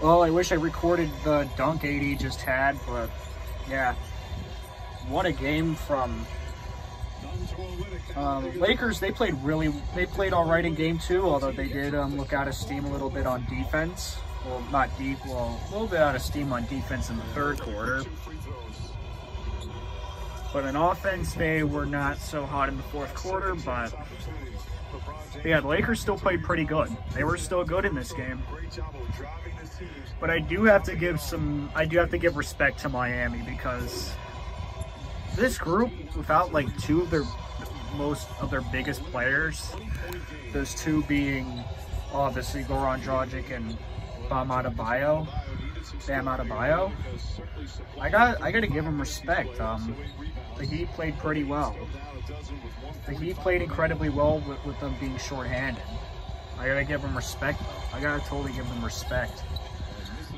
Well, I wish I recorded the dunk AD just had, but yeah. What a game from um, Lakers. They played really, they played all right in game two, although they did um, look out of steam a little bit on defense. Well, not deep, well, a little bit out of steam on defense in the third quarter. But in offense, they were not so hot in the fourth quarter, but yeah, the Lakers still played pretty good. They were still good in this game. But I do have to give some, I do have to give respect to Miami because this group, without like two of their most of their biggest players, those two being obviously Goran Dragic and Bam Adebayo, Bam Adebayo, I got I got to give them respect. Um, Heat played pretty well. The Heat played incredibly well with, with them being shorthanded. I gotta give them respect. Though. I gotta totally give them respect.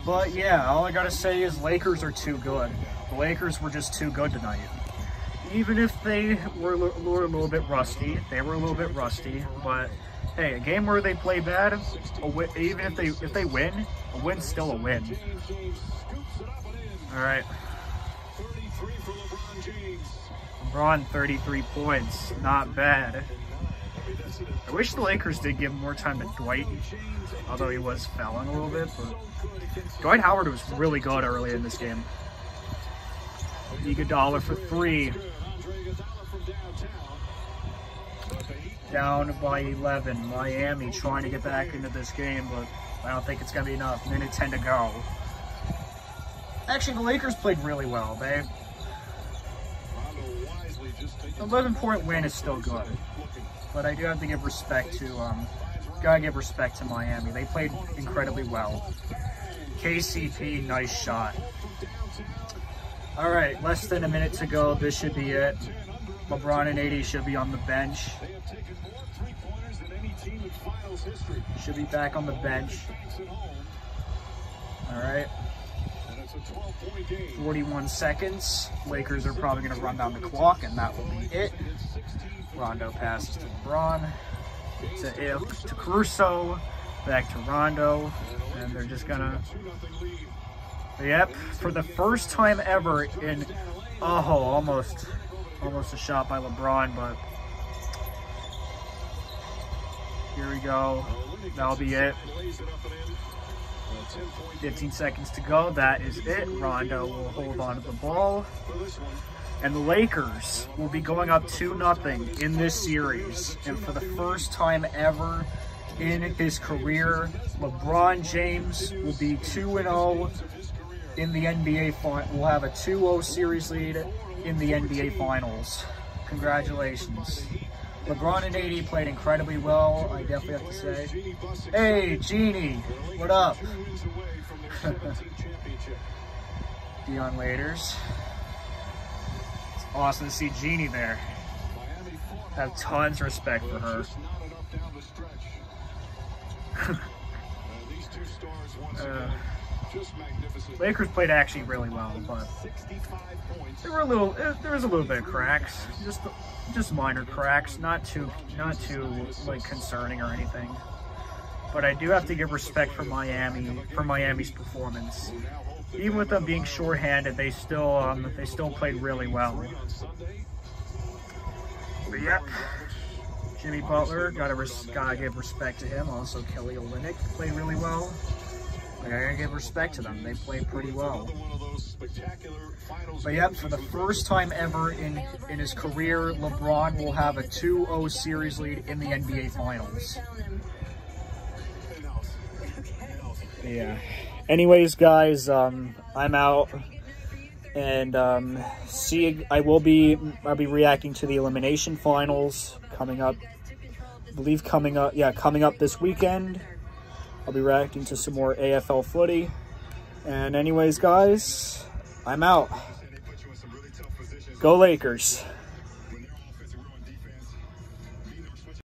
But yeah, all I gotta say is Lakers are too good. The Lakers were just too good tonight. Even if they were, were a little bit rusty, they were a little bit rusty, but hey, a game where they play bad, win, even if they if they win, a win's still a win. All right. LeBron 33 points, not bad. I wish the Lakers did give more time to Dwight, although he was fouling a little bit, but Dwight Howard was really good early in this game. Iguodala for three. Down by 11. Miami trying to get back into this game, but I don't think it's going to be enough. Minute 10 to go. Actually, the Lakers played really well. They 11 point win is still good, but I do have to give respect to um, gotta give respect to Miami. They played incredibly well. KCP, nice shot. All right, less than a minute to go. This should be it. LeBron and AD should be on the bench. Should be back on the bench. All right. 41 seconds. Lakers are probably going to run down the clock, and that will be it. Rondo passes to LeBron, to, to Caruso, back to Rondo, and they're just going to... Yep, for the first time ever in... Oh, almost, almost a shot by LeBron, but... Here we go. That'll be it. 15 seconds to go. That is it. Rondo will hold on to the ball. And the Lakers will be going up 2 nothing in this series. And for the first time ever in his career, LeBron James will be 2-0 in the NBA final. We'll have a 2-0 series lead in the NBA Finals. Congratulations. LeBron and AD played incredibly well, I definitely have to say. Hey, Jeanie, what up? Dion Waiters. It's awesome to see Jeanie there. Have tons of respect for her. uh, Lakers played actually really well, but there were a little, eh, there was a little bit of cracks, just just minor cracks, not too, not too like concerning or anything. But I do have to give respect for Miami, for Miami's performance. Even with them being shorthanded, they still, um, they still played really well. But yep, Jimmy Butler, gotta, gotta give respect to him. Also, Kelly Olynyk played really well. Like, I gotta give respect to them. They played pretty well. But yep, for the first time ever in, in his career, LeBron will have a 2-0 series lead in the NBA Finals. Yeah. Anyways, guys, um, I'm out. And um, see, I will be, I'll be reacting to the elimination finals coming up. I believe coming up, yeah, coming up this weekend. I'll be reacting to some more AFL footy. And anyways, guys, I'm out. Go Lakers.